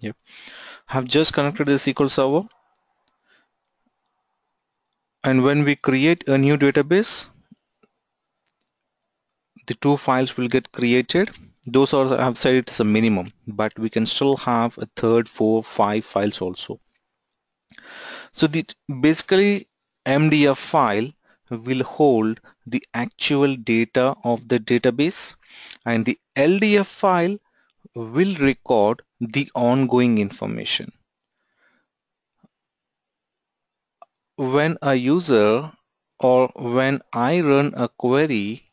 yep. Have just connected the SQL server. And when we create a new database the two files will get created. Those are I have said it's a minimum but we can still have a third four five files also. So the basically MDF file will hold the actual data of the database and the LDF file will record the ongoing information. When a user or when I run a query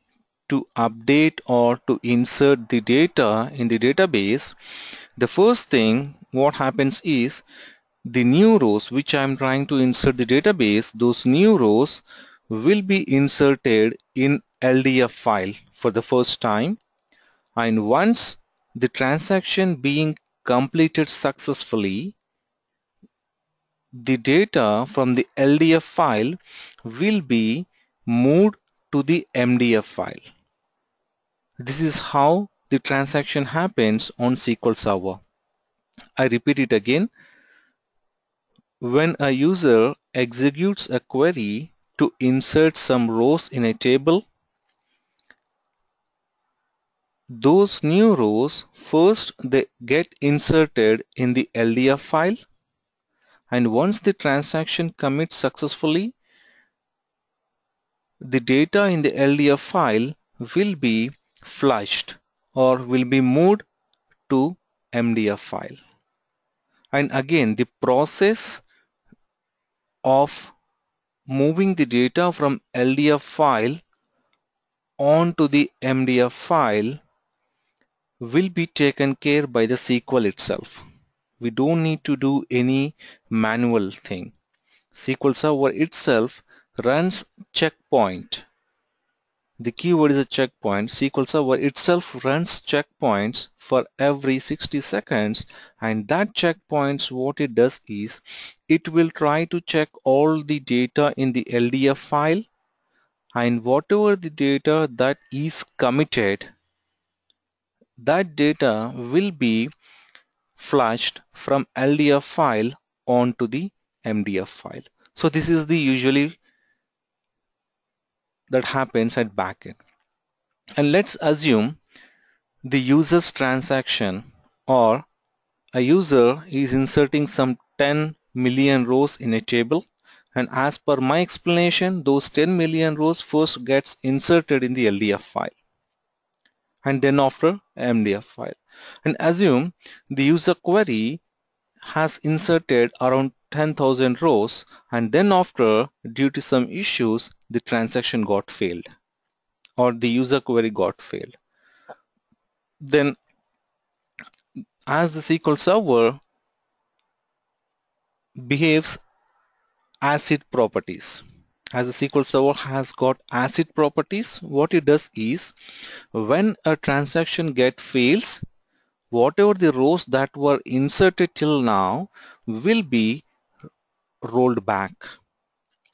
to update or to insert the data in the database, the first thing what happens is the new rows which I'm trying to insert the database, those new rows will be inserted in LDF file for the first time and once the transaction being completed successfully the data from the LDF file will be moved to the MDF file. This is how the transaction happens on SQL Server. I repeat it again. When a user executes a query to insert some rows in a table, those new rows first they get inserted in the LDF file. And once the transaction commits successfully the data in the LDF file will be flushed or will be moved to MDF file. And again the process of moving the data from LDF file onto the MDF file will be taken care by the SQL itself. We don't need to do any manual thing. SQL Server itself runs checkpoint. The keyword is a checkpoint. SQL Server itself runs checkpoints for every 60 seconds and that checkpoints what it does is it will try to check all the data in the LDF file and whatever the data that is committed that data will be flashed from LDF file onto the MDF file. So this is the usually that happens at backend. And let's assume the user's transaction or a user is inserting some 10 million rows in a table and as per my explanation those 10 million rows first gets inserted in the LDF file and then after MDF file. And assume the user query has inserted around 10,000 rows and then after due to some issues the transaction got failed or the user query got failed. Then as the SQL Server behaves ACID properties as the SQL Server has got ACID properties. What it does is when a transaction get fails whatever the rows that were inserted till now will be rolled back.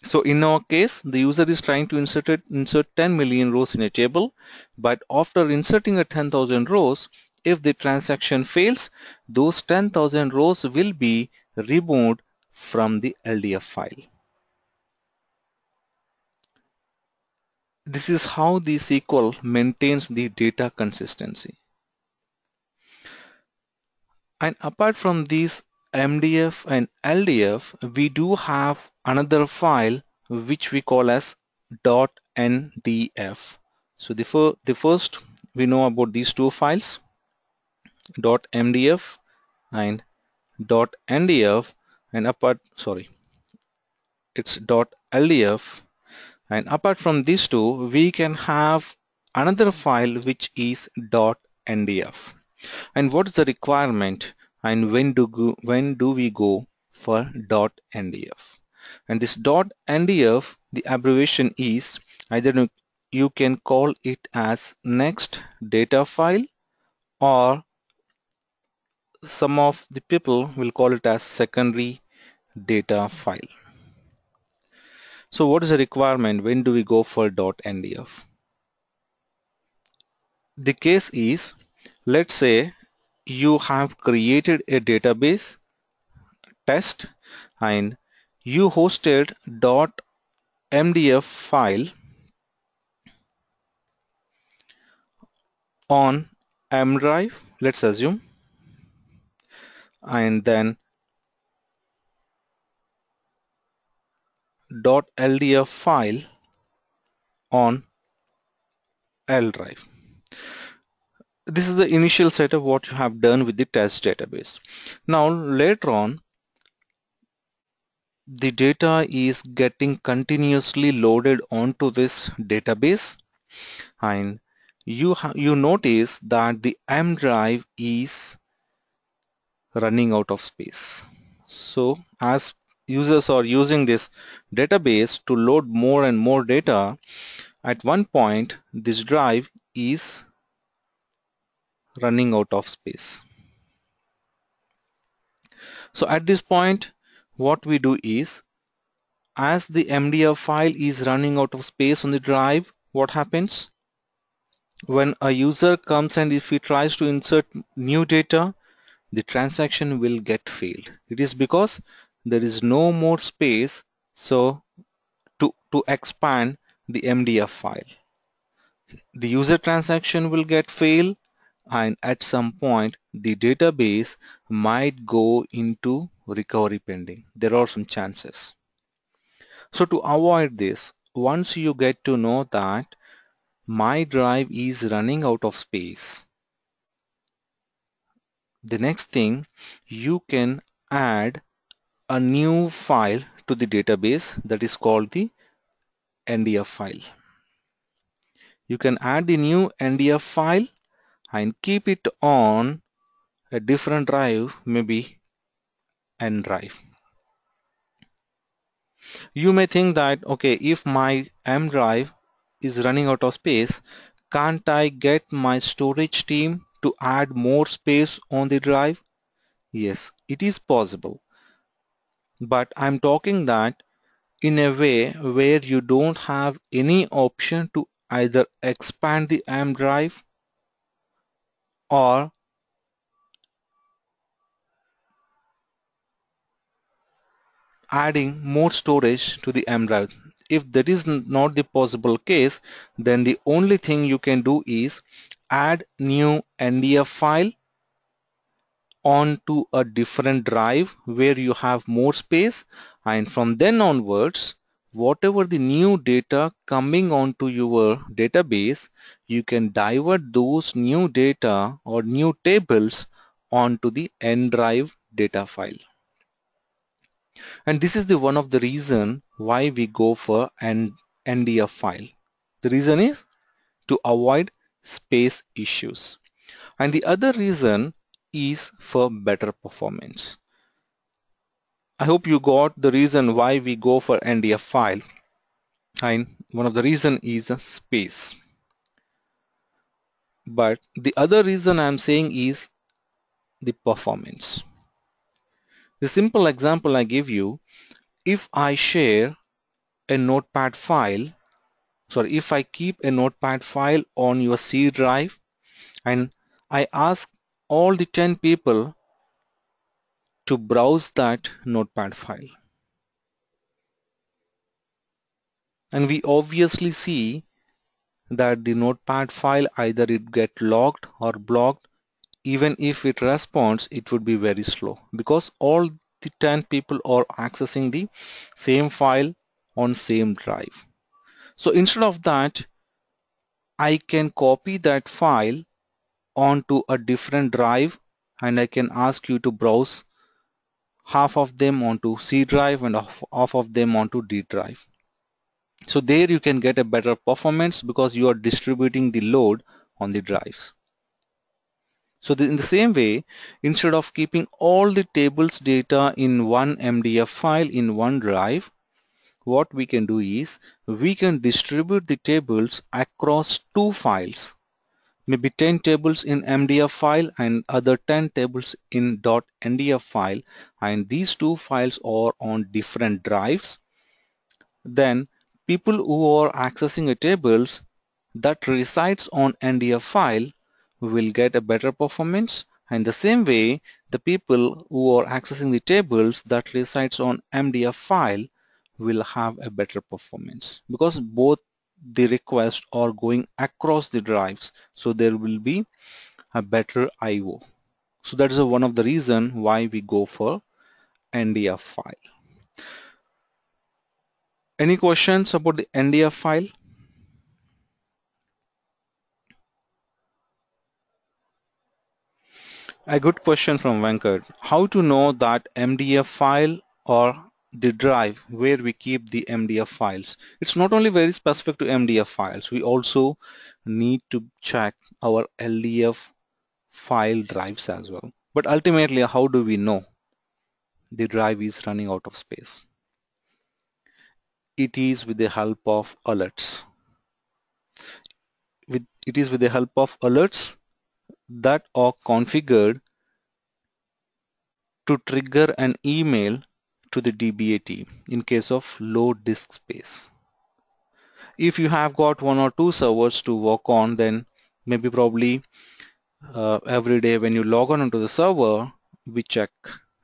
So in our case the user is trying to insert it, insert 10 million rows in a table but after inserting a 10,000 rows if the transaction fails those 10,000 rows will be removed from the LDF file This is how the SQL maintains the data consistency. And apart from these MDF and LDF, we do have another file which we call as .ndf. So the, fir the first we know about these two files .mdf and .ndf and apart sorry it's .ldf and apart from these two we can have another file which is .ndf and what is the requirement? And when do go, when do we go for .ndf and this .ndf the abbreviation is either you can call it as next data file or some of the people will call it as secondary data file so what is the requirement? When do we go for .ndf? The case is, let's say you have created a database test and you hosted mdf file on M drive let's assume and then ldf file on L drive. This is the initial setup what you have done with the test database. Now later on the data is getting continuously loaded onto this database. And you you notice that the M drive is running out of space. So as users are using this database to load more and more data. At one point this drive is running out of space. So at this point what we do is as the MDF file is running out of space on the drive what happens? When a user comes and if he tries to insert new data the transaction will get failed. It is because there is no more space so to to expand the MDF file the user transaction will get failed and at some point the database might go into recovery pending. There are some chances. So to avoid this, once you get to know that my drive is running out of space, the next thing you can add a new file to the database that is called the NDF file. You can add the new NDF file and keep it on a different drive, maybe N drive. You may think that, okay, if my M drive is running out of space, can't I get my storage team to add more space on the drive? Yes, it is possible. But I'm talking that in a way where you don't have any option to either expand the M drive or adding more storage to the M drive. If that is not the possible case, then the only thing you can do is add new NDF file onto a different drive where you have more space. And from then onwards whatever the new data coming onto your database you can divert those new data or new tables onto the N drive data file. And this is the one of the reason why we go for an NDF file. The reason is to avoid space issues. And the other reason is for better performance. I hope you got the reason why we go for NDF file. And one of the reason is space. But the other reason I'm saying is the performance. The simple example I give you if I share a notepad file sorry if I keep a notepad file on your C drive and I ask all the 10 people to browse that notepad file. And we obviously see that the notepad file either it get locked or blocked even if it responds it would be very slow because all the 10 people are accessing the same file on same drive. So instead of that I can copy that file onto a different drive and I can ask you to browse half of them onto C drive and half of them onto D drive. So there you can get a better performance because you are distributing the load on the drives. So in the same way, instead of keeping all the tables data in one MDF file in one drive, what we can do is we can distribute the tables across two files maybe 10 tables in MDF file and other 10 tables in .ndf file. And these two files are on different drives. Then people who are accessing a tables that resides on NDF file will get a better performance. And the same way, the people who are accessing the tables that resides on MDF file will have a better performance. Because both the request are going across the drives so there will be a better IO. So that is one of the reason why we go for NDF file. Any questions about the NDF file? A good question from Venkat. How to know that MDF file or the drive where we keep the MDF files? It's not only very specific to MDF files. We also need to check our LDF file drives as well. But ultimately, how do we know the drive is running out of space? It is with the help of alerts. With, it is with the help of alerts that are configured to trigger an email to the DBAT in case of low disk space. If you have got one or two servers to work on then maybe probably uh, every day when you log on onto the server we check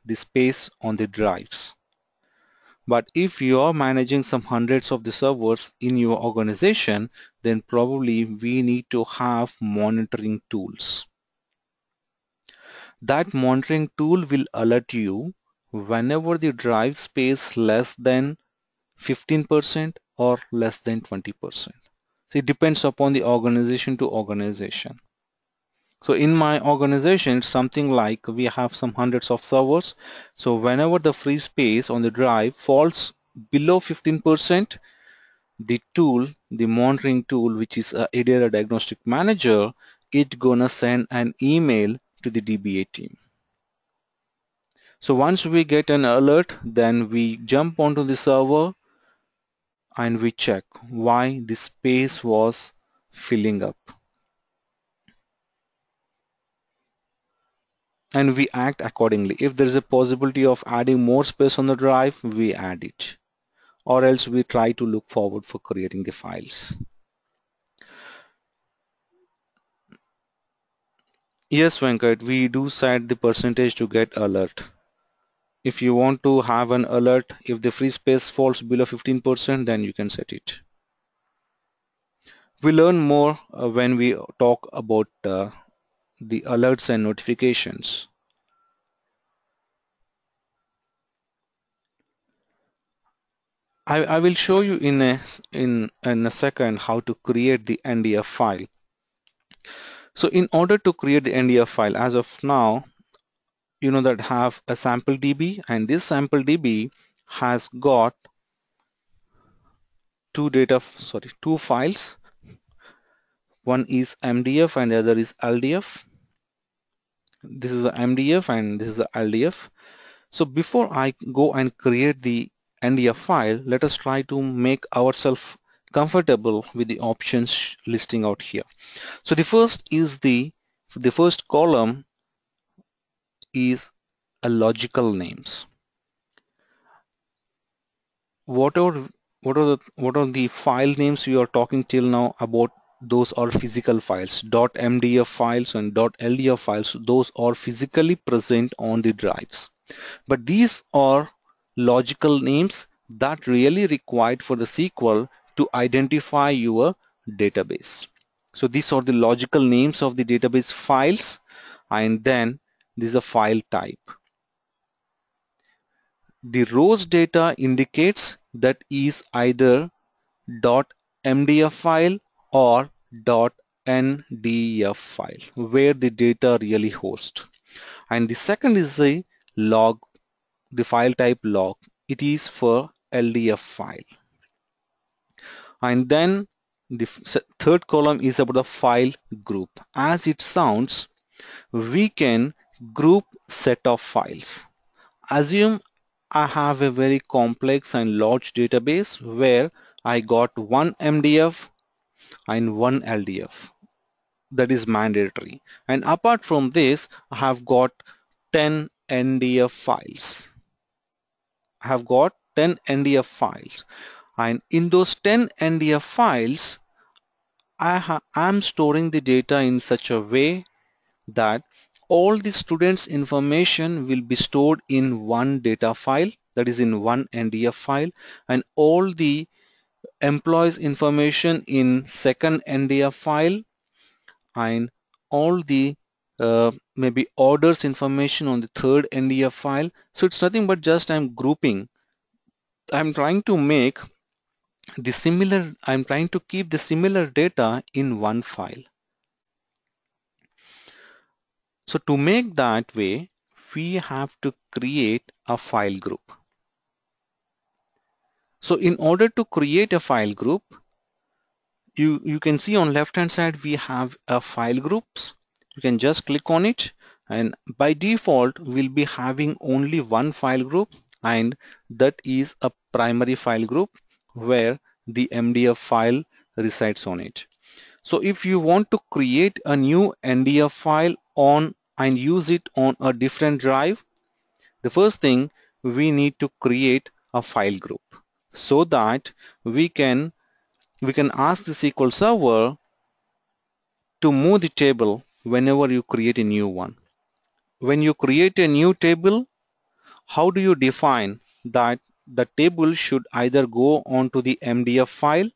the space on the drives. But if you are managing some hundreds of the servers in your organization then probably we need to have monitoring tools that monitoring tool will alert you whenever the drive space less than 15% or less than 20%. So it depends upon the organization to organization. So in my organization, something like we have some hundreds of servers. So whenever the free space on the drive falls below 15%, the tool, the monitoring tool, which is a Idera diagnostic manager, it gonna send an email to the DBA team. So once we get an alert, then we jump onto the server and we check why the space was filling up. And we act accordingly. If there is a possibility of adding more space on the drive, we add it. Or else we try to look forward for creating the files. Yes, Venkat, we do set the percentage to get alert. If you want to have an alert, if the free space falls below 15%, then you can set it. We learn more uh, when we talk about uh, the alerts and notifications. I, I will show you in a, in, in a second how to create the NDF file. So in order to create the NDF file, as of now, you know that have a sample DB and this sample DB has got two data, sorry, two files. One is MDF and the other is LDF. This is a MDF and this is a LDF. So before I go and create the NDF file, let us try to make ourselves comfortable with the options listing out here. So the first is the the first column is a logical names. What are what are the what are the file names we are talking till now about those are physical files dot .mdf files and dot .ldf files those are physically present on the drives but these are logical names that really required for the SQL to identify your database. So these are the logical names of the database files and then this is a file type. The rows data indicates that is either dot .mdf file or dot .ndf file where the data really host. And the second is the log, the file type log. It is for LDF file and then the third column is about the file group as it sounds we can group set of files. Assume I have a very complex and large database where I got one MDF and one LDF that is mandatory. And apart from this I have got 10 NDF files. I have got 10 NDF files. And in those 10 NDF files I am storing the data in such a way that all the students information will be stored in one data file that is in one NDF file and all the employees information in second NDF file and all the uh, maybe orders information on the third NDF file. So it's nothing but just I'm grouping. I'm trying to make the similar I'm trying to keep the similar data in one file so to make that way we have to create a file group so in order to create a file group you you can see on left hand side we have a file groups you can just click on it and by default we'll be having only one file group and that is a primary file group where the MDF file resides on it. So if you want to create a new MDF file on and use it on a different drive, the first thing we need to create a file group so that we can we can ask the SQL Server to move the table whenever you create a new one. When you create a new table, how do you define that the table should either go onto the MDF file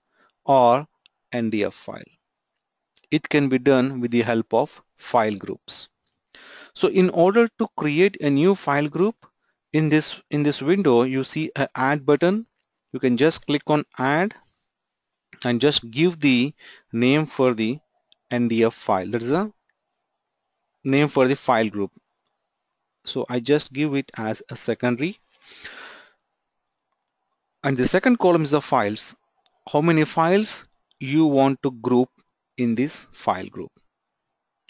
or NDF file. It can be done with the help of file groups. So in order to create a new file group, in this, in this window you see an add button. You can just click on add and just give the name for the NDF file. That is a name for the file group. So I just give it as a secondary and the second column is the files how many files you want to group in this file group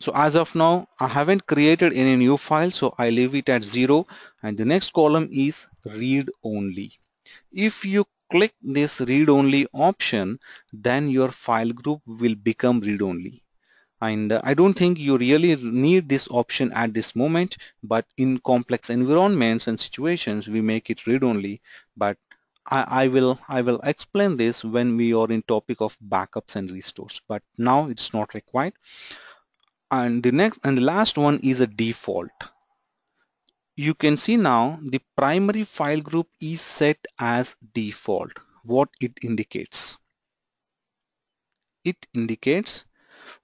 so as of now I haven't created any new file so I leave it at zero. And the next column is read only. If you click this read only option then your file group will become read only. And uh, I don't think you really need this option at this moment but in complex environments and situations we make it read only. But I, I, will I will explain this when we are in topic of backups and restores. But now it's not required and the next and the last one is a default you can see now the primary file group is set as default what it indicates it indicates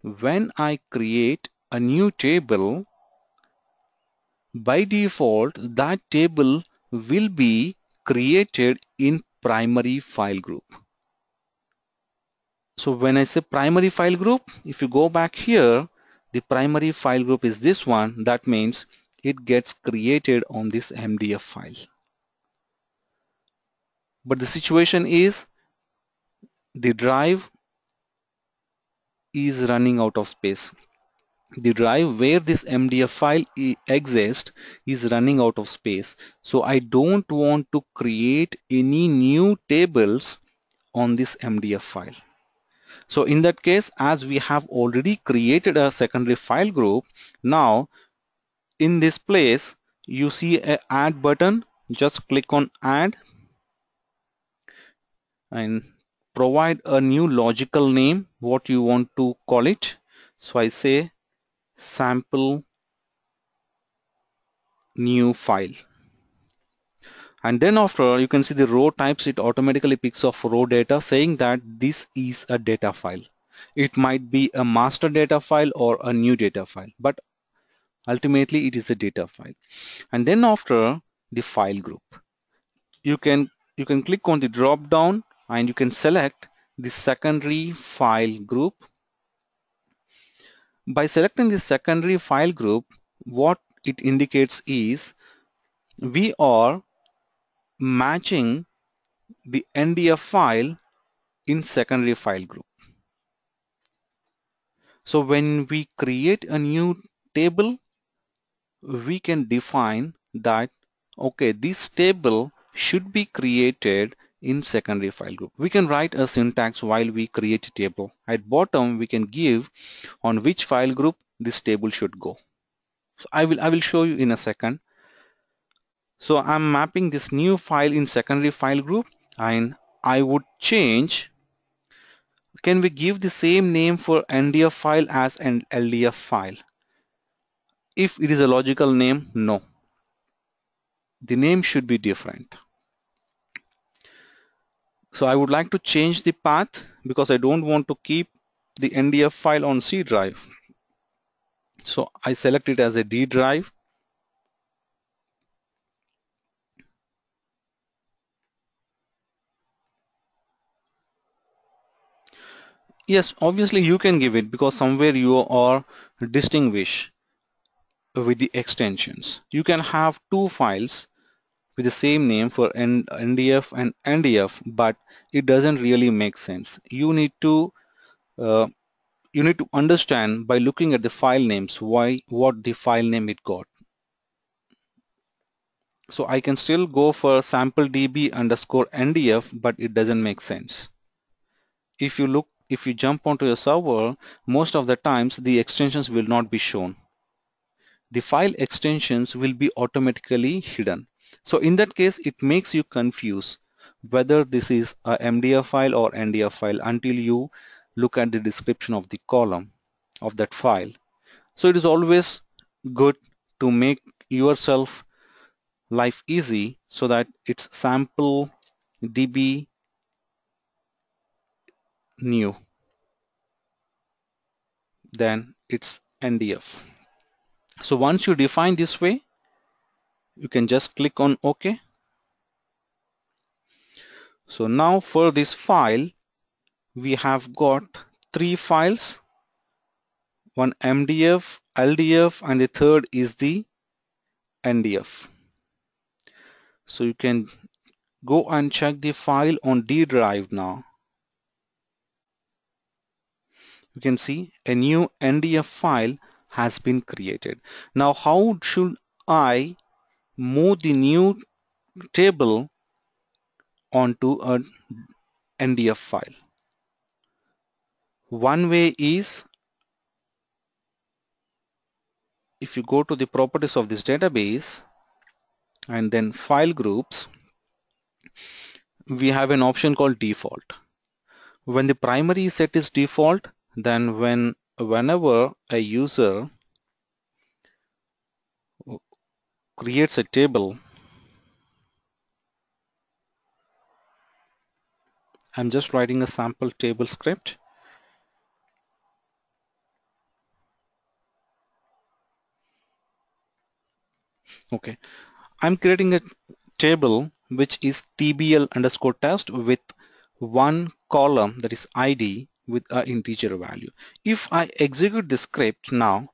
when I create a new table by default that table will be created in primary file group. So when I say primary file group, if you go back here, the primary file group is this one. That means it gets created on this MDF file. But the situation is the drive is running out of space the drive where this MDF file exists is running out of space. So I don't want to create any new tables on this MDF file. So in that case, as we have already created a secondary file group, now in this place, you see a add button, just click on add and provide a new logical name, what you want to call it. So I say sample new file and then after all, you can see the row types it automatically picks off row data saying that this is a data file. It might be a master data file or a new data file but ultimately it is a data file. And then after the file group. You can you can click on the drop down and you can select the secondary file group. By selecting the secondary file group, what it indicates is we are matching the NDF file in secondary file group. So when we create a new table, we can define that, okay, this table should be created in secondary file group. We can write a syntax while we create a table. At bottom, we can give on which file group this table should go. So I will, I will show you in a second. So I'm mapping this new file in secondary file group and I would change can we give the same name for NDF file as an LDF file? if it is a logical name, no. The name should be different. So I would like to change the path because I don't want to keep the NDF file on C drive. So I select it as a D drive. Yes, obviously you can give it because somewhere you are distinguish with the extensions. You can have two files with the same name for NDF and NDF, but it doesn't really make sense. You need to uh, you need to understand by looking at the file names why what the file name it got. So I can still go for sample db underscore ndf but it doesn't make sense. If you look if you jump onto your server most of the times the extensions will not be shown. The file extensions will be automatically hidden. So in that case it makes you confuse whether this is a MDF file or NDF file until you look at the description of the column of that file. So it is always good to make yourself life easy so that it's sample db new then it's ndf so once you define this way you can just click on ok so now for this file we have got three files one MDF, LDF and the third is the NDF. So you can go and check the file on D drive now. You can see a new NDF file has been created. Now how should I move the new table onto a NDF file? One way is if you go to the properties of this database and then file groups, we have an option called default. When the primary set is default, then when whenever a user creates a table, I'm just writing a sample table script. Okay. I'm creating a table which is tbl underscore test with one column that is id with an integer value. If I execute the script now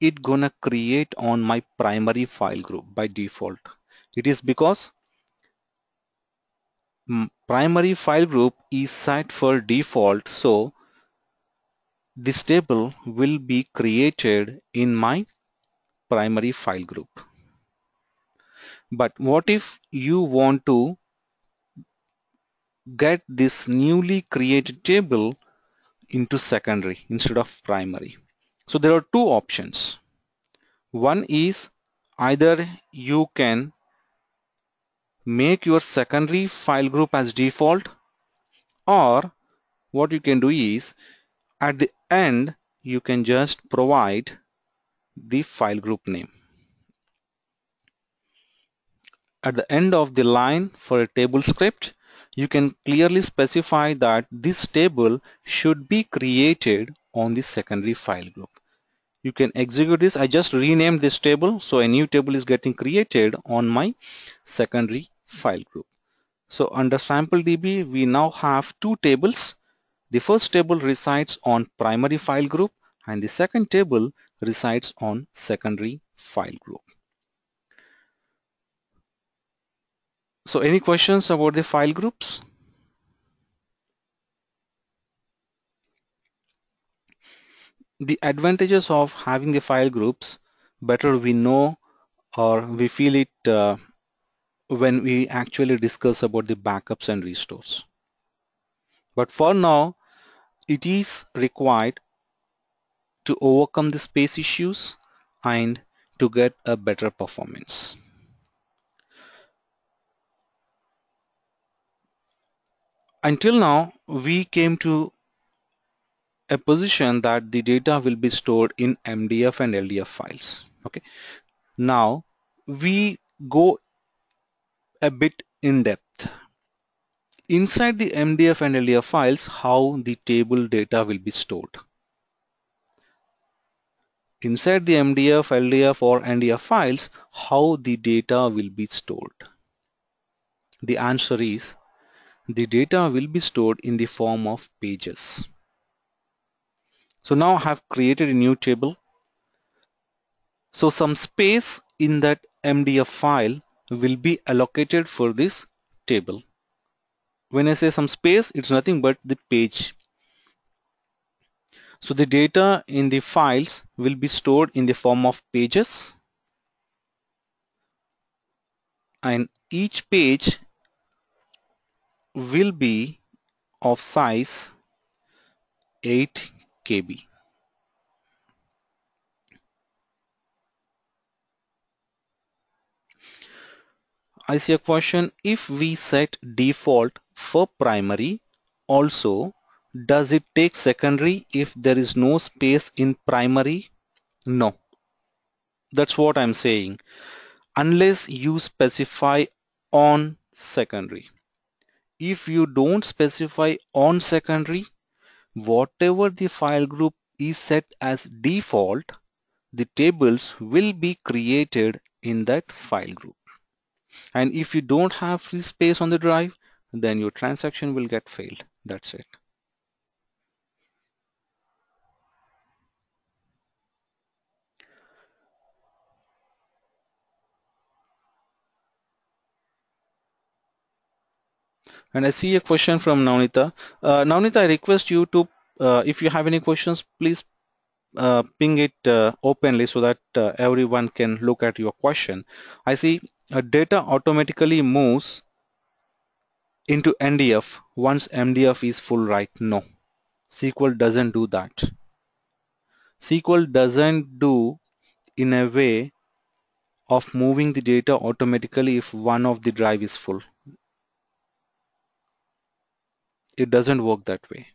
it gonna create on my primary file group by default. It is because primary file group is set for default so this table will be created in my primary file group. But what if you want to get this newly created table into secondary instead of primary? So there are two options. One is either you can make your secondary file group as default or what you can do is at the end you can just provide the file group name at the end of the line for a table script, you can clearly specify that this table should be created on the secondary file group. You can execute this. I just renamed this table. So a new table is getting created on my secondary file group. So under sample DB, we now have two tables. The first table resides on primary file group and the second table resides on secondary file group. So any questions about the file groups? The advantages of having the file groups, better we know or we feel it uh, when we actually discuss about the backups and restores. But for now, it is required to overcome the space issues and to get a better performance. Until now we came to a position that the data will be stored in MDF and LDF files. Okay. Now we go a bit in depth. Inside the MDF and LDF files, how the table data will be stored. Inside the MDF, LDF or NDF files, how the data will be stored. The answer is the data will be stored in the form of pages. So now I have created a new table. So some space in that MDF file will be allocated for this table. When I say some space, it's nothing but the page. So the data in the files will be stored in the form of pages and each page will be of size 8 KB. I see a question. If we set default for primary also does it take secondary if there is no space in primary? No. That's what I'm saying. Unless you specify on secondary if you don't specify on secondary whatever the file group is set as default the tables will be created in that file group. And if you don't have free space on the drive then your transaction will get failed. That's it and I see a question from Navnita. Uh, Navnita, I request you to, uh, if you have any questions, please uh, ping it uh, openly so that uh, everyone can look at your question. I see uh, data automatically moves into NDF once MDF is full right no SQL doesn't do that SQL doesn't do in a way of moving the data automatically if one of the drive is full it doesn't work that way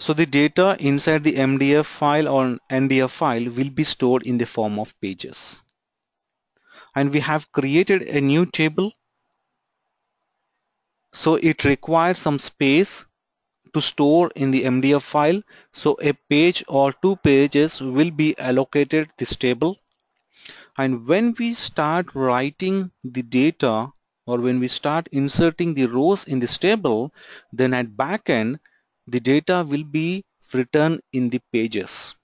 So the data inside the MDF file or NDF file will be stored in the form of pages. And we have created a new table. So it requires some space to store in the MDF file. So a page or two pages will be allocated this table. And when we start writing the data or when we start inserting the rows in this table, then at backend the data will be written in the pages.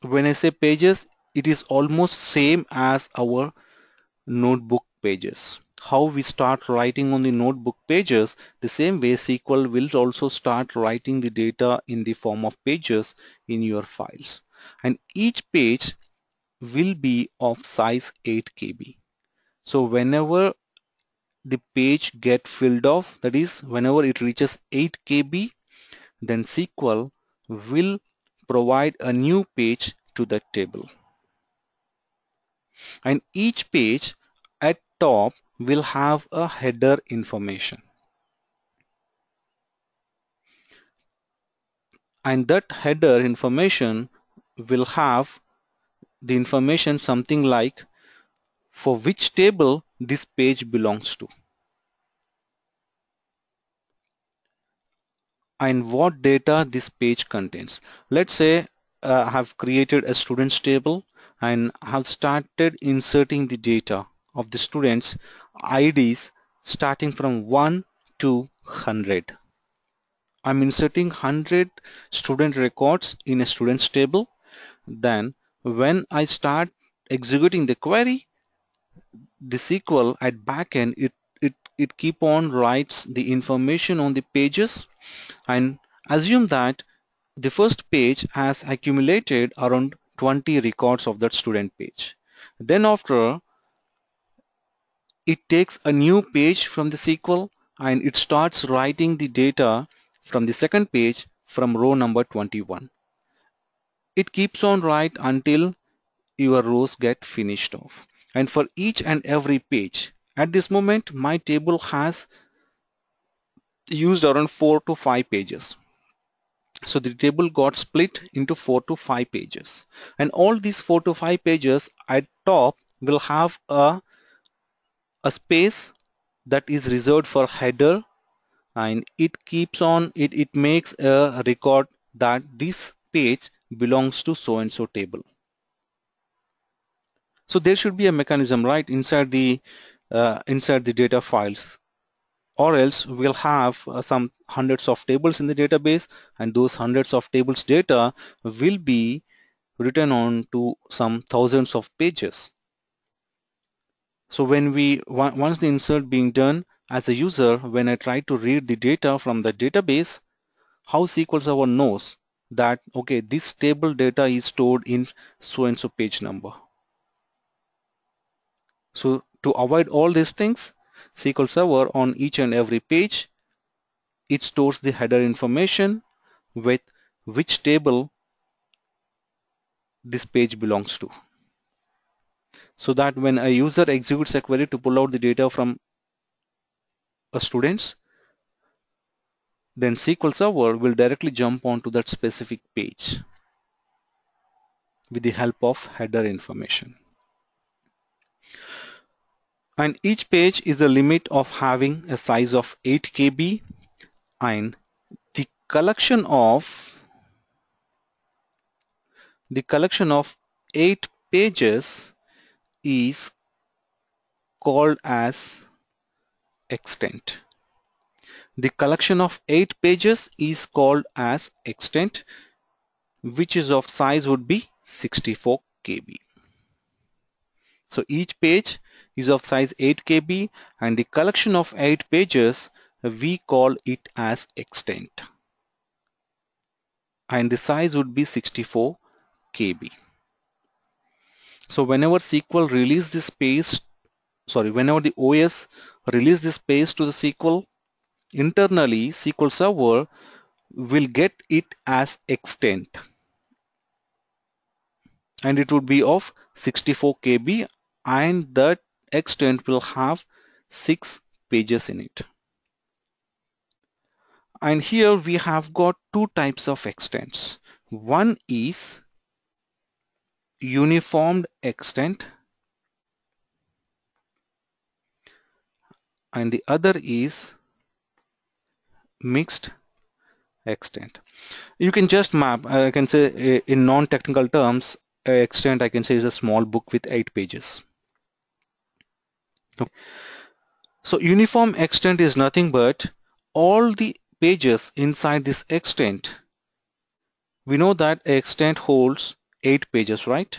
When I say pages, it is almost same as our notebook pages. How we start writing on the notebook pages, the same way SQL will also start writing the data in the form of pages in your files. And each page will be of size 8 KB. So whenever the page get filled off that is whenever it reaches 8 KB then SQL will provide a new page to the table and each page at top will have a header information and that header information will have the information something like for which table this page belongs to and what data this page contains. Let's say uh, I have created a students table and have started inserting the data of the students IDs starting from 1 to 100. I'm inserting 100 student records in a students table. Then when I start executing the query, the SQL at backend it it it keep on writes the information on the pages and assume that the first page has accumulated around 20 records of that student page. Then after it takes a new page from the SQL and it starts writing the data from the second page from row number 21 it keeps on write until your rows get finished off and for each and every page At this moment, my table has used around four to five pages. So the table got split into four to five pages. And all these four to five pages at top will have a, a space that is reserved for header and it keeps on, it, it makes a record that this page belongs to so and so table. So there should be a mechanism right inside the uh, inside the data files or else we'll have uh, some hundreds of tables in the database and those hundreds of tables data will be written on to some thousands of pages. So when we once the insert being done as a user when I try to read the data from the database how SQL Server knows that okay this table data is stored in so and so page number. So to avoid all these things SQL Server on each and every page it stores the header information with which table this page belongs to. So that when a user executes a query to pull out the data from a students then SQL Server will directly jump onto that specific page with the help of header information. And each page is a limit of having a size of 8 KB and the collection of the collection of 8 pages is called as extent. The collection of 8 pages is called as extent which is of size would be 64 KB. So each page is of size 8 KB and the collection of 8 pages we call it as extent and the size would be 64 KB. So whenever SQL release this page, sorry, whenever the OS release this page to the SQL, internally SQL Server will get it as extent and it would be of 64 KB and that extent will have six pages in it. And here we have got two types of extents. One is uniformed extent and the other is mixed extent. You can just map, I can say uh, in non-technical terms, extent I can say is a small book with eight pages. Okay. So uniform extent is nothing but all the pages inside this extent. We know that extent holds eight pages, right?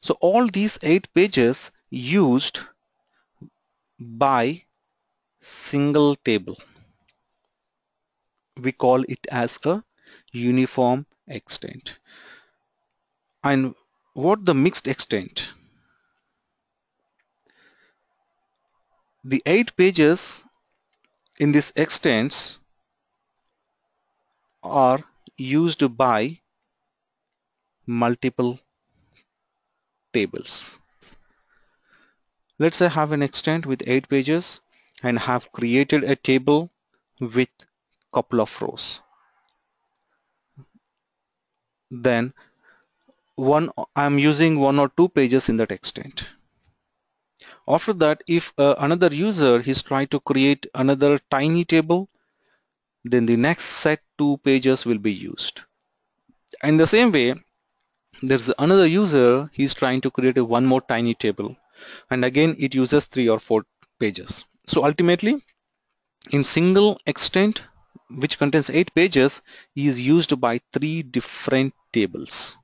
So all these eight pages used by single table we call it as a uniform extent. And what the mixed extent? The eight pages in this extents are used by multiple tables. Let's say I have an extent with eight pages and have created a table with couple of rows. Then one I'm using one or two pages in that extent. After that if uh, another user is trying to create another tiny table then the next set two pages will be used. In the same way there's another user he's trying to create a one more tiny table and again it uses three or four pages. So ultimately in single extent which contains eight pages is used by three different tables.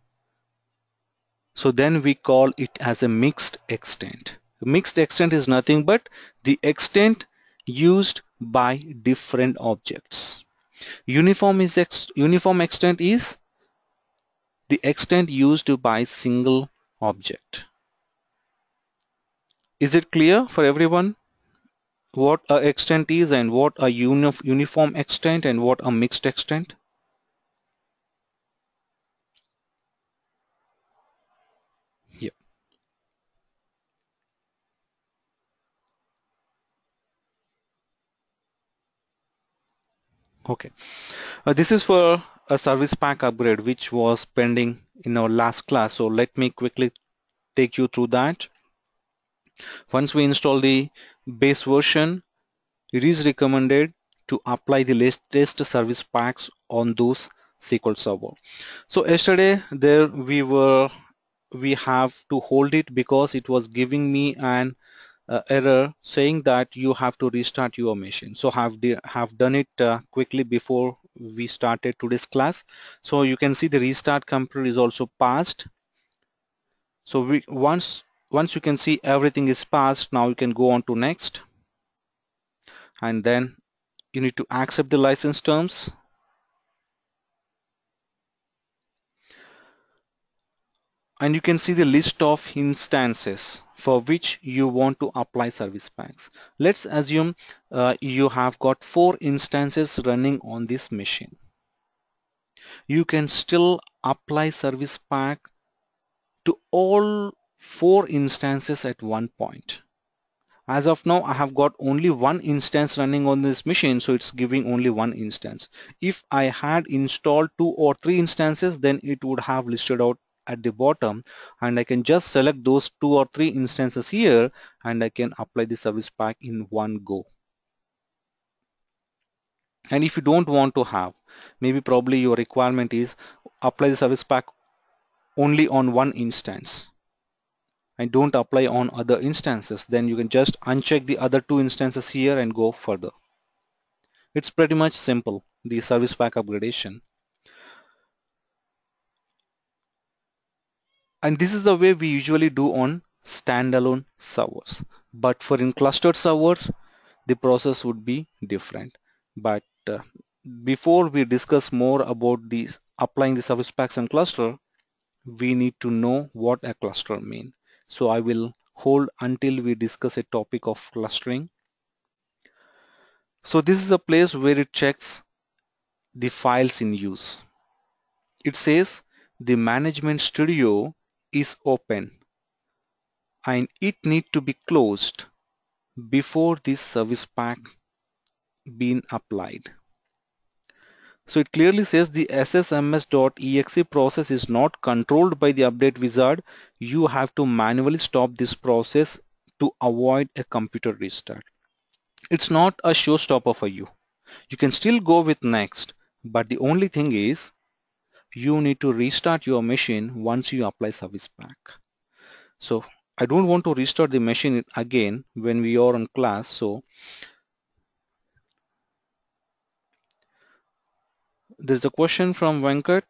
So then we call it as a mixed extent. mixed extent is nothing but the extent used by different objects. Uniform is ex uniform extent is the extent used by single object. Is it clear for everyone? what a extent is and what a uniform extent and what a mixed extent. Yeah. Okay, uh, this is for a service pack upgrade which was pending in our last class. So let me quickly take you through that once we install the base version it is recommended to apply the latest service packs on those SQL Server. So yesterday there we were we have to hold it because it was giving me an uh, error saying that you have to restart your machine. So have have done it uh, quickly before we started today's class. So you can see the restart computer is also passed. So we once once you can see everything is passed now you can go on to next and then you need to accept the license terms and you can see the list of instances for which you want to apply service packs. Let's assume uh, you have got four instances running on this machine. You can still apply service pack to all four instances at one point. As of now I have got only one instance running on this machine so it's giving only one instance. If I had installed two or three instances then it would have listed out at the bottom and I can just select those two or three instances here and I can apply the service pack in one go. And if you don't want to have maybe probably your requirement is apply the service pack only on one instance and don't apply on other instances then you can just uncheck the other two instances here and go further. It's pretty much simple the service pack upgradation. And this is the way we usually do on standalone servers. But for in clustered servers the process would be different. But uh, before we discuss more about these applying the service packs and cluster we need to know what a cluster mean so I will hold until we discuss a topic of clustering. So this is a place where it checks the files in use. It says the management studio is open and it need to be closed before this service pack being applied. So it clearly says the ssms.exe process is not controlled by the update wizard. You have to manually stop this process to avoid a computer restart. It's not a showstopper for you. You can still go with next, but the only thing is you need to restart your machine once you apply service pack. So I don't want to restart the machine again when we are on class. So There's a question from Venkat.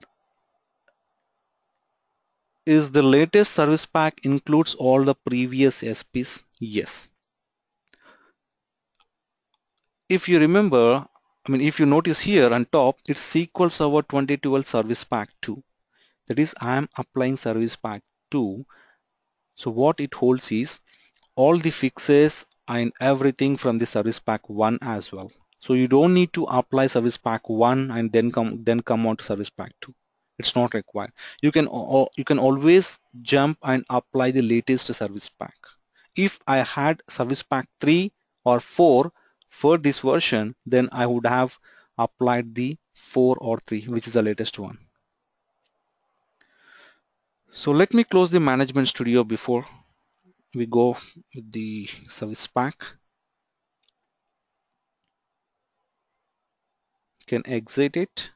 Is the latest service pack includes all the previous SPs? Yes. If you remember, I mean, if you notice here on top, it's SQL Server 2012 Service Pack 2. That is, I am applying Service Pack 2. So what it holds is all the fixes and everything from the Service Pack 1 as well. So you don't need to apply service pack 1 and then come then come on to service pack 2. It's not required. You can you can always jump and apply the latest service pack. If I had service pack 3 or 4 for this version then I would have applied the 4 or 3 which is the latest one. So let me close the management studio before we go with the service pack. Can exit it.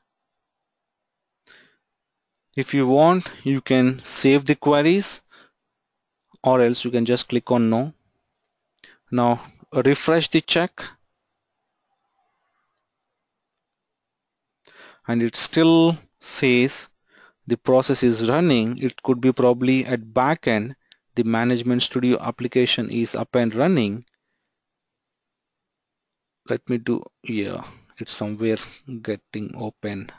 If you want you can save the queries or else you can just click on no. Now refresh the check. And it still says the process is running. It could be probably at backend the management studio application is up and running. Let me do yeah it's somewhere getting open.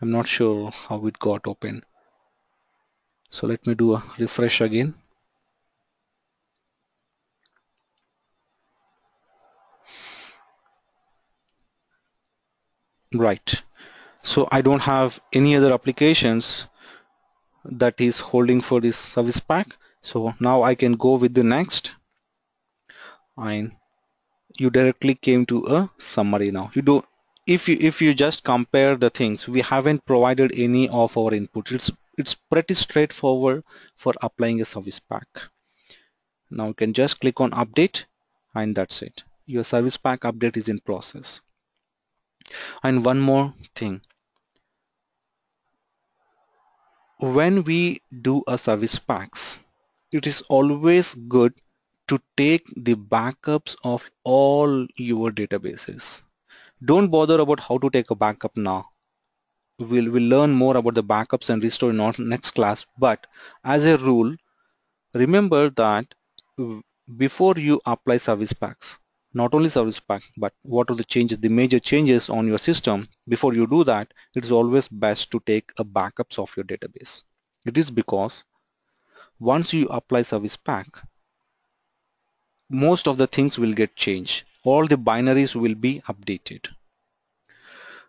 I'm not sure how it got open. So let me do a refresh again. Right. So I don't have any other applications that is holding for this service pack. So now I can go with the next. And you directly came to a summary now. You do if you if you just compare the things we haven't provided any of our input. It's it's pretty straightforward for applying a service pack. Now you can just click on update and that's it. Your service pack update is in process. And one more thing. When we do a service packs it is always good to take the backups of all your databases. Don't bother about how to take a backup now. We'll, we'll learn more about the backups and restore in our next class. But as a rule remember that before you apply service packs not only service pack but what are the changes the major changes on your system before you do that it is always best to take a backups of your database. It is because once you apply service pack most of the things will get changed all the binaries will be updated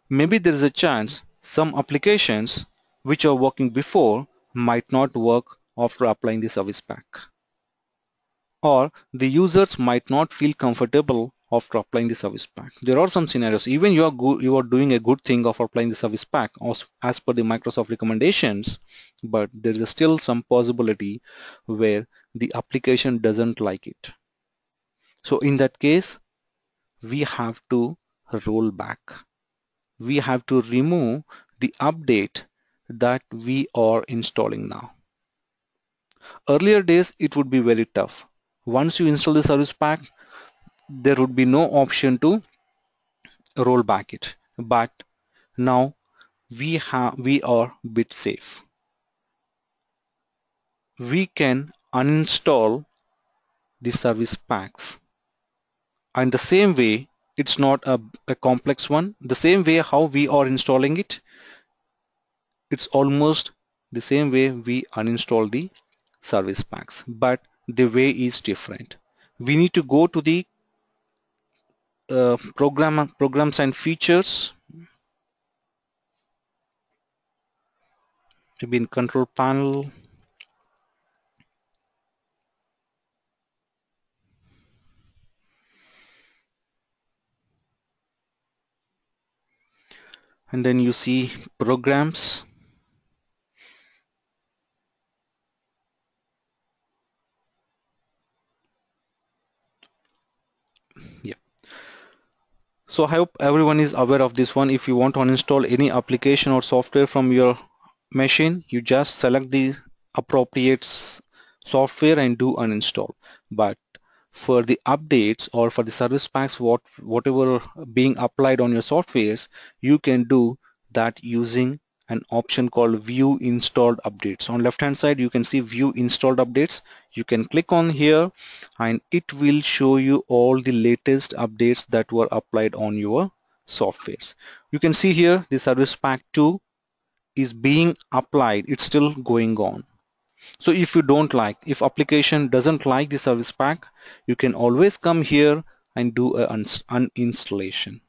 maybe there is a chance some applications which are working before might not work after applying the service pack or the users might not feel comfortable after applying the service pack. There are some scenarios, even you are, good, you are doing a good thing of applying the service pack as per the Microsoft recommendations, but there is still some possibility where the application doesn't like it. So in that case, we have to roll back. We have to remove the update that we are installing now. Earlier days, it would be very tough once you install the service pack there would be no option to roll back it but now we have we are bit safe we can uninstall the service packs and the same way it's not a, a complex one. The same way how we are installing it it's almost the same way we uninstall the service packs. But the way is different. We need to go to the uh, program programs and features. To be in control panel and then you see programs So I hope everyone is aware of this one. If you want to uninstall any application or software from your machine, you just select the appropriate software and do uninstall. But for the updates or for the service packs, what whatever being applied on your softwares, you can do that using an option called view installed updates. On left hand side you can see view installed updates. You can click on here and it will show you all the latest updates that were applied on your softwares. You can see here the service pack 2 is being applied. It's still going on so if you don't like if application doesn't like the service pack you can always come here and do a uninstallation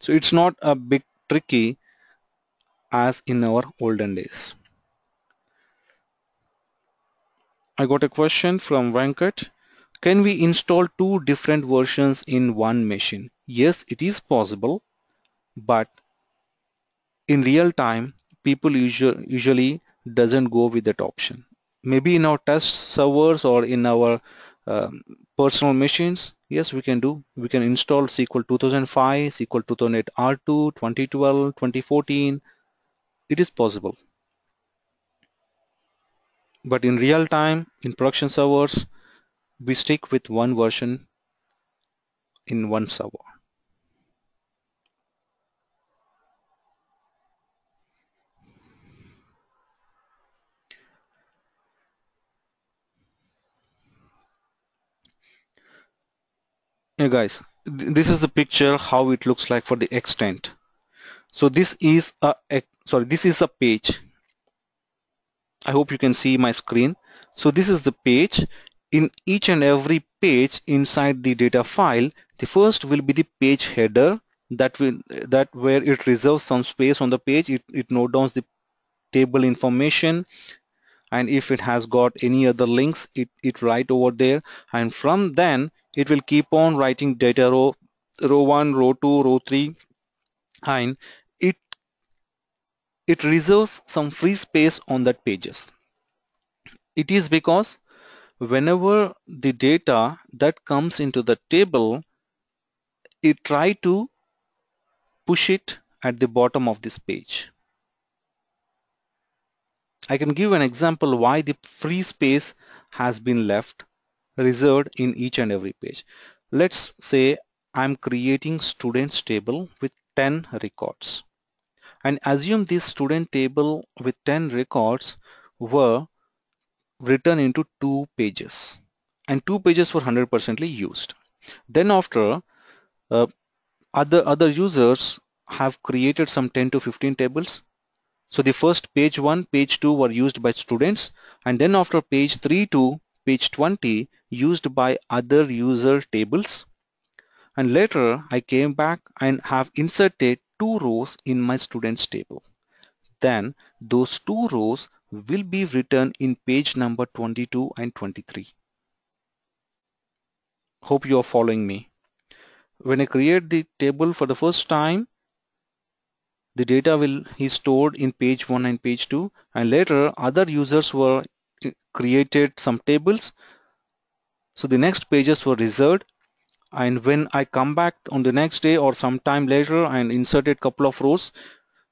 so it's not a big tricky as in our olden days. I got a question from Venkat. Can we install two different versions in one machine? Yes, it is possible, but in real time, people usually doesn't go with that option. Maybe in our test servers or in our uh, personal machines, yes, we can do. We can install SQL 2005, SQL 2008 R2, 2012, 2014, it is possible but in real time in production servers we stick with one version in one server Hey guys, th this is the picture how it looks like for the extent. So this is a, a sorry this is a page. I hope you can see my screen. So this is the page. In each and every page inside the data file the first will be the page header that will that where it reserves some space on the page. It, it note down the table information. And if it has got any other links it, it write over there. And from then it will keep on writing data row row 1 row 2 row 3 and it it reserves some free space on that pages. It is because whenever the data that comes into the table it try to push it at the bottom of this page. I can give an example why the free space has been left reserved in each and every page. Let's say I'm creating students table with 10 records and assume this student table with 10 records were written into two pages and two pages were 100% used. Then after uh, other other users have created some 10 to 15 tables so the first page 1, page 2 were used by students and then after page 3 to page 20 used by other user tables and later I came back and have inserted two rows in my students table. Then those two rows will be written in page number 22 and 23. Hope you are following me. When I create the table for the first time, the data will be stored in page 1 and page 2 and later other users were created some tables. So the next pages were reserved. And when I come back on the next day or sometime later and inserted couple of rows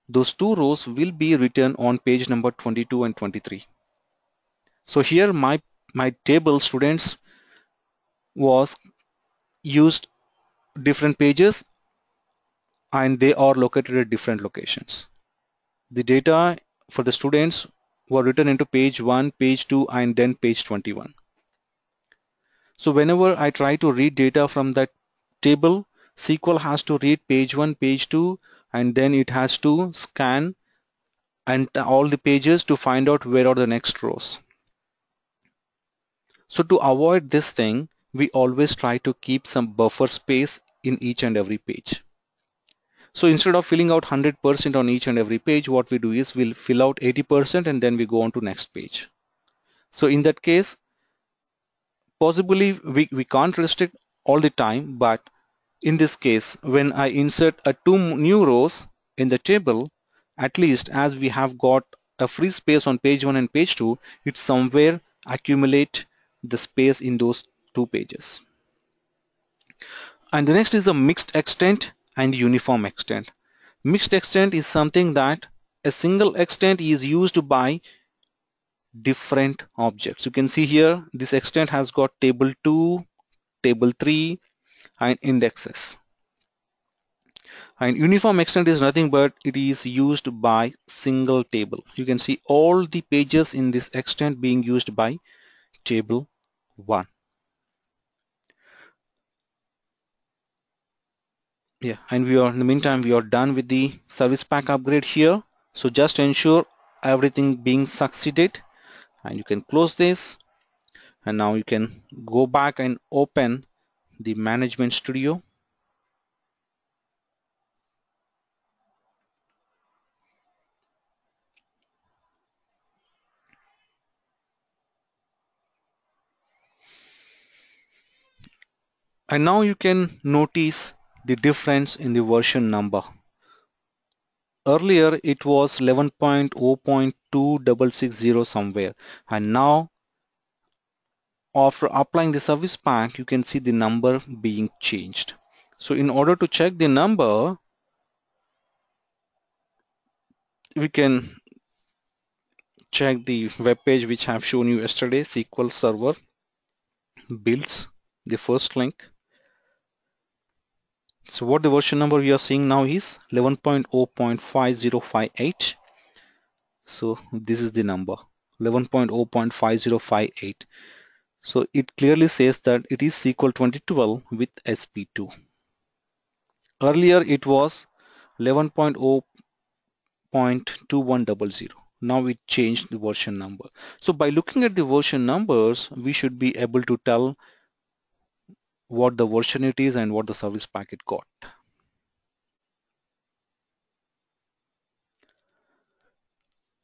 those two rows will be written on page number 22 and 23 so here my my table students was used different pages and they are located at different locations. The data for the students were written into page 1, page 2 and then page 21. So whenever I try to read data from that table, SQL has to read page 1, page 2 and then it has to scan and all the pages to find out where are the next rows. So to avoid this thing, we always try to keep some buffer space in each and every page. So instead of filling out 100% on each and every page, what we do is we'll fill out 80% and then we go on to next page. So in that case, possibly we, we can't restrict all the time, but in this case, when I insert a two new rows in the table, at least as we have got a free space on page 1 and page 2, it somewhere accumulate the space in those two pages. And the next is a mixed extent and uniform extent. Mixed extent is something that a single extent is used by different objects. You can see here this extent has got table 2, table 3 and indexes. And uniform extent is nothing but it is used by single table. You can see all the pages in this extent being used by table 1. Yeah and we are in the meantime we are done with the service pack upgrade here. So just ensure everything being succeeded and you can close this. And now you can go back and open the management studio. And now you can notice the difference in the version number. Earlier it was 11.0.2660 somewhere and now after applying the service pack you can see the number being changed. So in order to check the number we can check the web page which I have shown you yesterday SQL Server builds the first link so what the version number we are seeing now is 11.0.5058. So this is the number 11.0.5058. So it clearly says that it is SQL 2012 with SP2. Earlier it was 11.0.2100. Now it changed the version number. So by looking at the version numbers, we should be able to tell what the version it is and what the service packet got.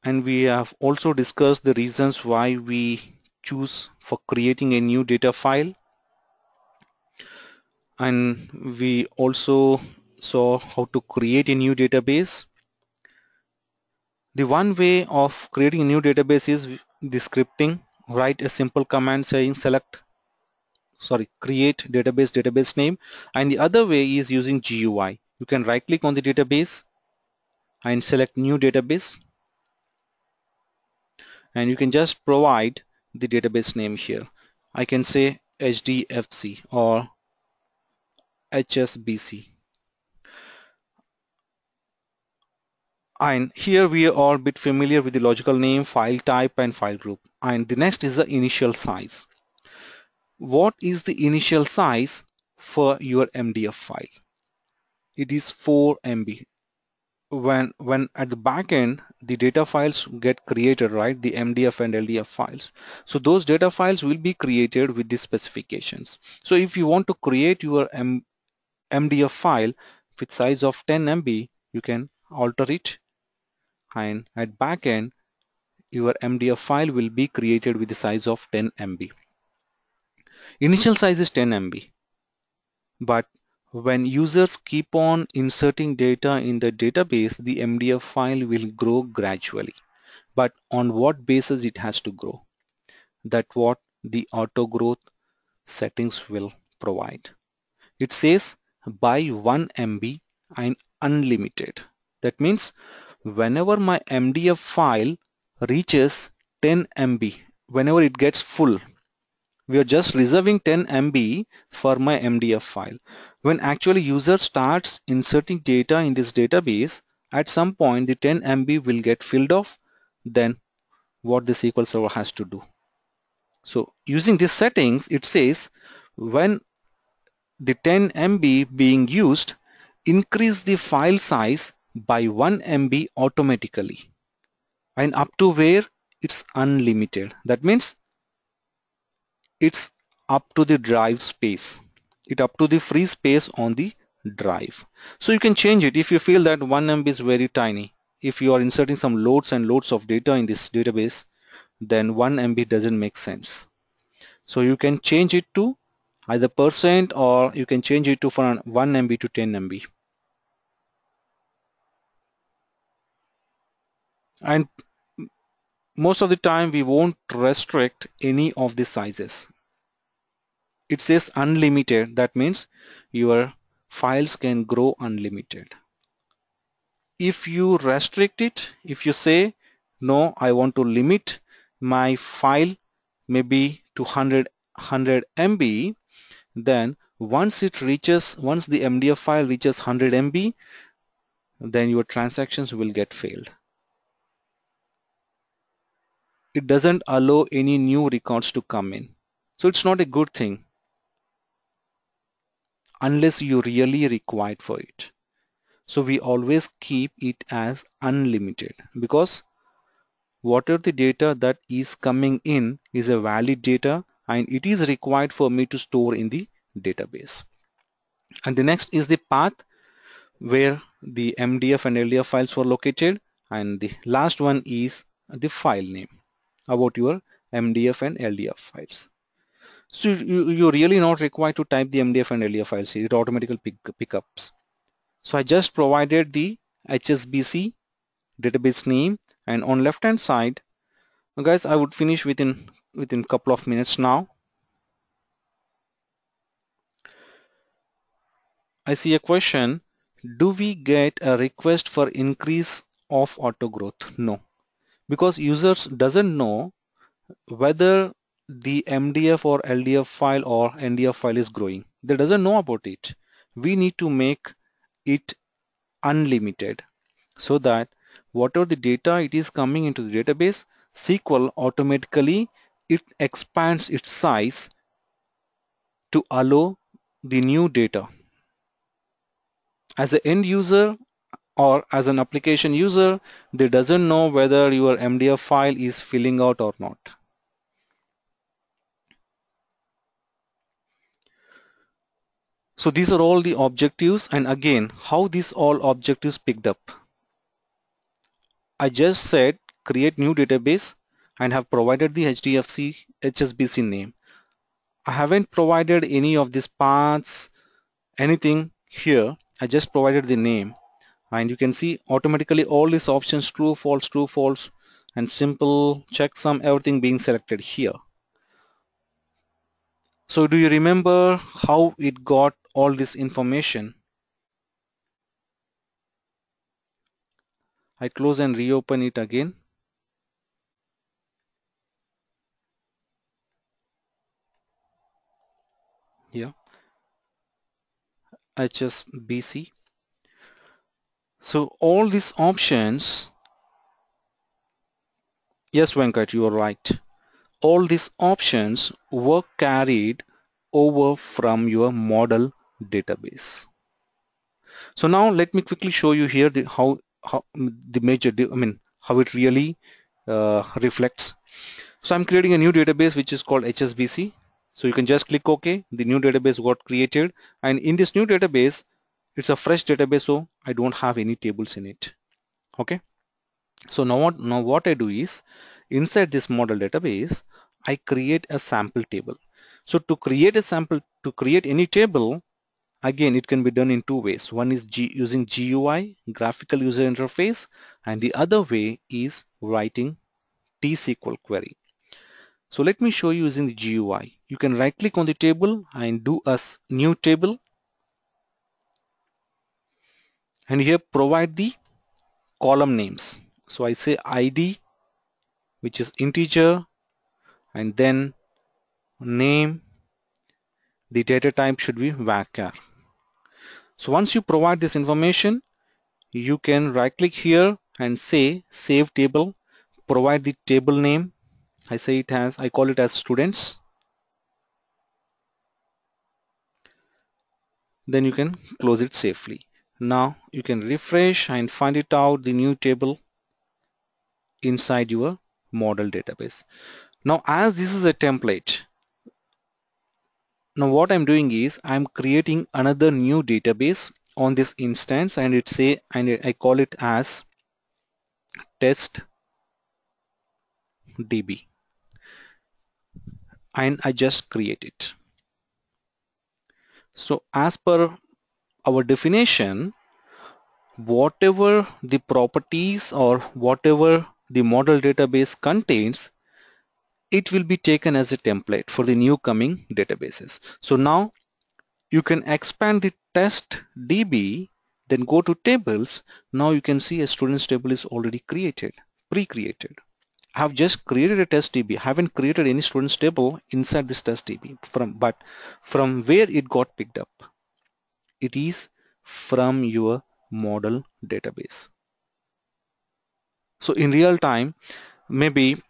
And we have also discussed the reasons why we choose for creating a new data file. and we also saw how to create a new database. The one way of creating a new database is the scripting. Write a simple command saying select, sorry, create database database name. And the other way is using GUI. You can right click on the database and select new database. And you can just provide the database name here. I can say HDFC or HSBC. And here we are a bit familiar with the logical name, file type and file group. And the next is the initial size. What is the initial size for your MDF file? It is 4 MB. When, when at the back end, the data files get created, right? The MDF and LDF files. So those data files will be created with the specifications. So if you want to create your M MDF file with size of 10 MB, you can alter it and at back end, your MDF file will be created with the size of 10 MB. Initial size is 10 MB but when users keep on inserting data in the database the MDF file will grow gradually. But on what basis it has to grow? That what the auto growth settings will provide. It says by 1 MB and unlimited. That means whenever my MDF file reaches 10 MB, whenever it gets full, we are just reserving 10 MB for my MDF file. When actually user starts inserting data in this database, at some point the 10 MB will get filled off, then what the SQL Server has to do. So using these settings, it says when the 10 MB being used increase the file size by 1 MB automatically and up to where it's unlimited. That means it's up to the drive space. It up to the free space on the drive. So you can change it if you feel that 1 MB is very tiny. If you are inserting some loads and loads of data in this database, then 1 MB doesn't make sense. So you can change it to either percent or you can change it to from 1 MB to 10 MB. And most of the time we won't restrict any of the sizes. It says unlimited, that means your files can grow unlimited. If you restrict it, if you say, no, I want to limit my file maybe to 100, 100 MB, then once it reaches once the MDF file reaches 100 MB then your transactions will get failed. It doesn't allow any new records to come in. So it's not a good thing unless you really require for it so we always keep it as unlimited because whatever the data that is coming in is a valid data and it is required for me to store in the database. And the next is the path where the MDF and LDF files were located and the last one is the file name about your MDF and LDF files. So you, you're really not required to type the MDF and LDF files, it automatically pick, pickups. So I just provided the HSBC database name and on left hand side guys I would finish within within couple of minutes now. I see a question. Do we get a request for increase of auto growth? No, because users doesn't know whether the MDF or LDF file or NDF file is growing. They doesn't know about it. We need to make it unlimited so that whatever the data it is coming into the database, SQL automatically it expands its size to allow the new data. As an end user or as an application user, they doesn't know whether your MDF file is filling out or not. So these are all the objectives and again how these all objectives picked up. I just said create new database and have provided the HDFC HSBC name. I haven't provided any of these paths anything here I just provided the name and you can see automatically all these options true false true false and simple checksum everything being selected here so do you remember how it got all this information. I close and reopen it again. Yeah. HSBC so all these options yes Venkat you are right. All these options were carried over from your model database so now let me quickly show you here the, how how the major I mean how it really uh, reflects so I'm creating a new database which is called HSBC so you can just click OK. The new database got created and in this new database, it's a fresh database so I don't have any tables in it. Okay. So now what, now what I do is inside this model database, I create a sample table. So to create a sample, to create any table, again it can be done in two ways. One is G, using GUI, graphical user interface, and the other way is writing T-SQL query. So let me show you using the GUI. You can right click on the table and do a new table. And here provide the column names. So I say ID, which is integer, and then name, the data type should be varchar. So once you provide this information, you can right click here and say save table, provide the table name, I say it has I call it as students. Then you can close it safely. Now you can refresh and find it out the new table inside your model database. Now as this is a template now what I'm doing is I'm creating another new database on this instance and it say and I call it as test db and I just create it. So as per our definition, whatever the properties or whatever the model database contains, it will be taken as a template for the new coming databases. So now you can expand the test DB, then go to tables. Now you can see a students table is already created, pre-created. I have just created a test DB. I haven't created any students table inside this test DB from but from where it got picked up. It is from your model database. So in real time, maybe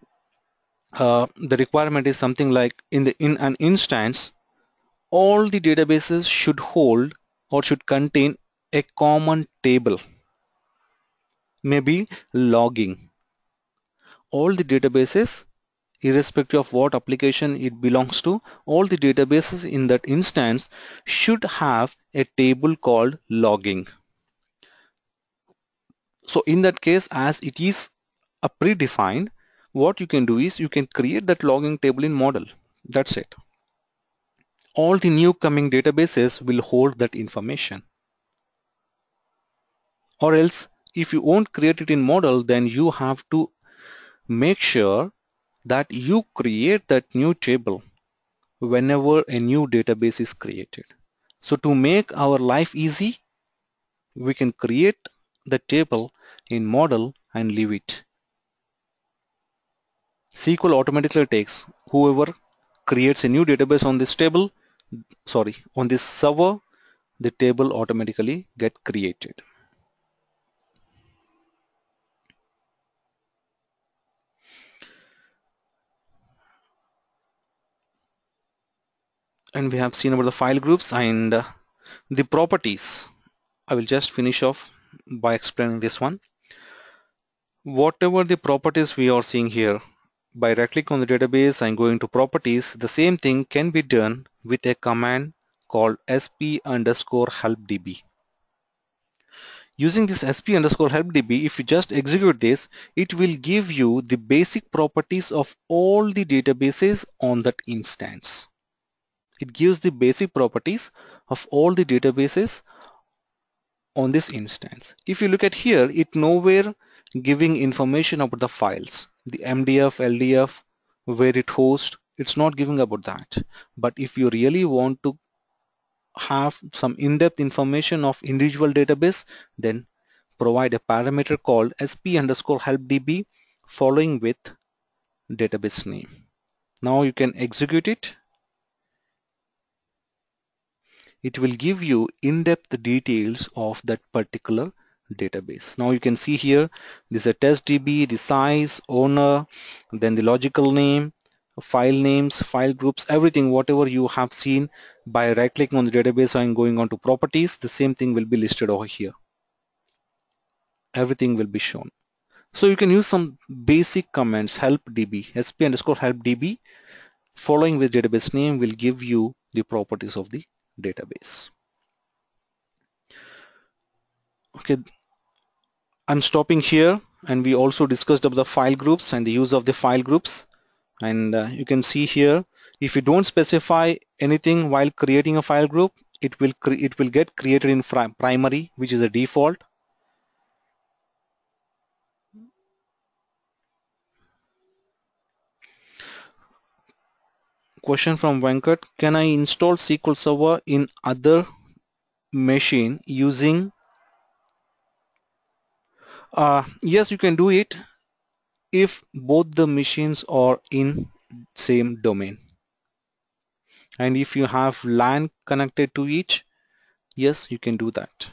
uh, the requirement is something like in the in an instance, all the databases should hold or should contain a common table. Maybe logging all the databases irrespective of what application it belongs to all the databases in that instance should have a table called logging so in that case as it is a predefined what you can do is you can create that logging table in model that's it all the new coming databases will hold that information or else if you won't create it in model then you have to make sure that you create that new table whenever a new database is created. So to make our life easy, we can create the table in model and leave it. SQL automatically takes whoever creates a new database on this table, sorry, on this server, the table automatically get created. and we have seen about the file groups and uh, the properties I will just finish off by explaining this one whatever the properties we are seeing here by right click on the database and going to properties the same thing can be done with a command called sp underscore helpdb using this sp underscore helpdb if you just execute this it will give you the basic properties of all the databases on that instance. It gives the basic properties of all the databases on this instance. If you look at here, it nowhere giving information about the files, the MDF, LDF, where it hosts, it's not giving about that. But if you really want to have some in-depth information of individual database, then provide a parameter called sp underscore helpdb following with database name. Now you can execute it it will give you in-depth details of that particular database. Now you can see here this is a test DB, the size, owner, then the logical name, file names, file groups, everything whatever you have seen by right clicking on the database and going on to properties, the same thing will be listed over here. Everything will be shown. So you can use some basic commands help db, sp underscore help db following with database name will give you the properties of the database. Okay, I'm stopping here and we also discussed about the file groups and the use of the file groups and uh, you can see here if you don't specify anything while creating a file group it will it will get created in primary which is a default Question from Venkat. Can I install SQL Server in other machine using uh, yes you can do it if both the machines are in same domain. And if you have LAN connected to each yes you can do that.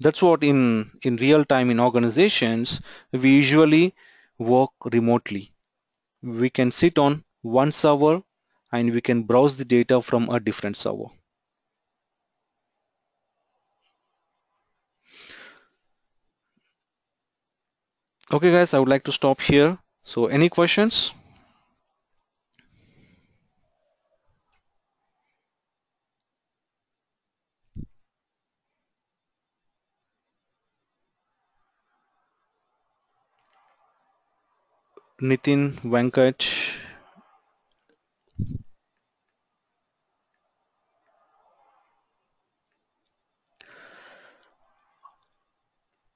That's what in in real time in organizations we usually work remotely. We can sit on one server and we can browse the data from a different server. Okay guys, I would like to stop here. So any questions? Nitin Venkat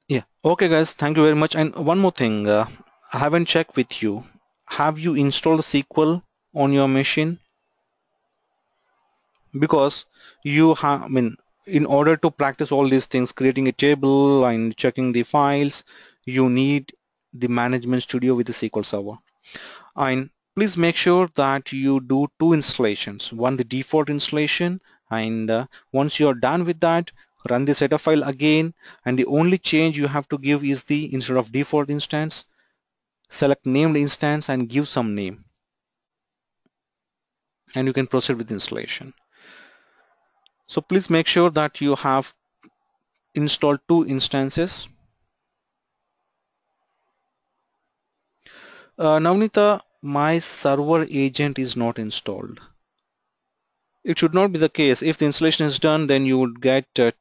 Yeah. Okay, guys. Thank you very much. And one more thing, uh, I haven't checked with you. Have you installed SQL on your machine? Because you have, I mean, in order to practice all these things, creating a table and checking the files, you need the management studio with the SQL Server. And please make sure that you do two installations. One, the default installation, and uh, once you're done with that, run the setup file again and the only change you have to give is the instead of default instance select named instance and give some name. And you can proceed with installation. So please make sure that you have installed two instances. Uh, Navnita my server agent is not installed. It should not be the case. If the installation is done then you would get uh,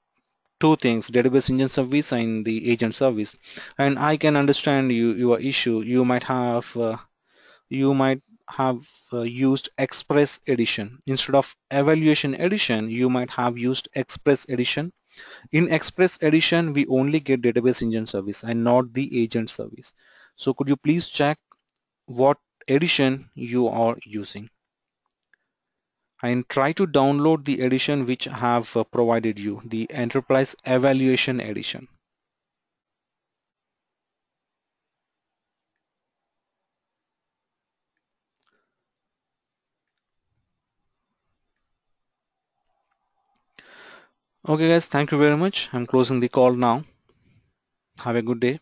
two things database engine service and the agent service. And I can understand you your issue. You might have uh, you might have uh, used express edition. Instead of evaluation edition you might have used express edition. In express edition we only get database engine service and not the agent service. So could you please check what edition you are using and try to download the edition which I have uh, provided you, the Enterprise Evaluation Edition. Okay guys, thank you very much. I'm closing the call now. Have a good day.